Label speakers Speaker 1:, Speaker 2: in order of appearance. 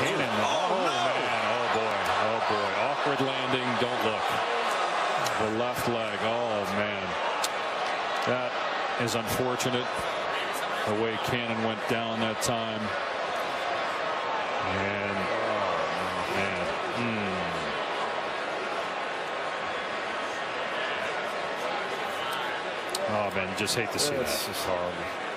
Speaker 1: Cannon. Oh, oh, man. Oh, boy. Oh, boy. Awkward landing. Don't look. The left leg. Oh, man. That is unfortunate. The way Cannon went down that time. And,
Speaker 2: oh,
Speaker 1: man. Mm. Oh, man. Just hate to see That's that.
Speaker 2: Just horrible.